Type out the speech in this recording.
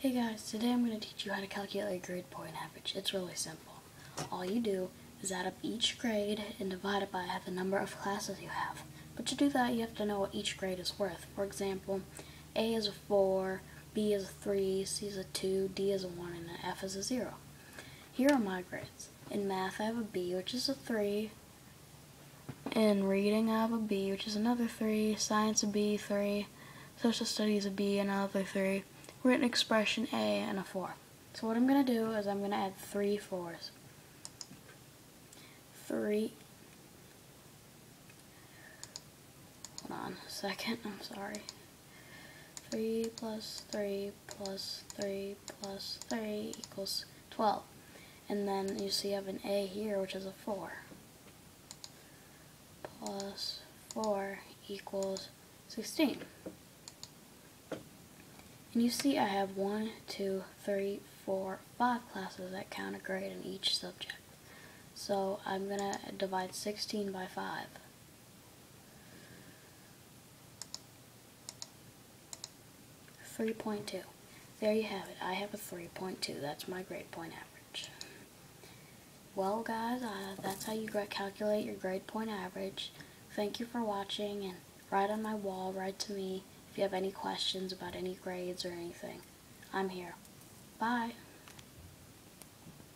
Hey guys, today I'm going to teach you how to calculate grade point average. It's really simple. All you do is add up each grade and divide it by the number of classes you have. But to do that, you have to know what each grade is worth. For example, A is a 4, B is a 3, C is a 2, D is a 1, and F is a 0. Here are my grades. In math, I have a B, which is a 3. In reading, I have a B, which is another 3. Science, a B, 3. Social studies, a B, another 3 written expression A and a 4. So what I'm going to do is I'm going to add three fours. 3, hold on a second, I'm sorry. 3 plus 3 plus 3 plus 3 equals 12. And then you see I have an A here, which is a 4. Plus 4 equals 16. And you see I have one, two, three, four, five classes that count a grade in each subject. So I'm going to divide 16 by 5. Three point two. There you have it. I have a 3.2. That's my grade point average. Well, guys, uh, that's how you calculate your grade point average. Thank you for watching, and write on my wall, write to me, if you have any questions about any grades or anything, I'm here. Bye.